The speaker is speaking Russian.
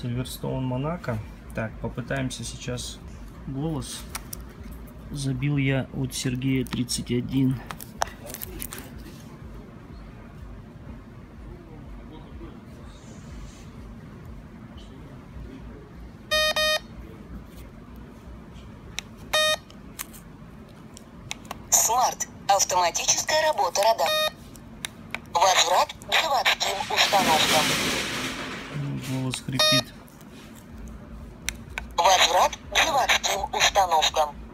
Сильверстоун Монако. Так, попытаемся сейчас голос. Забил я от Сергея 31. Смарт. Автоматическая работа радар. Возврат к заводским установкам. Голос хрипит. Возврат заводским установкам.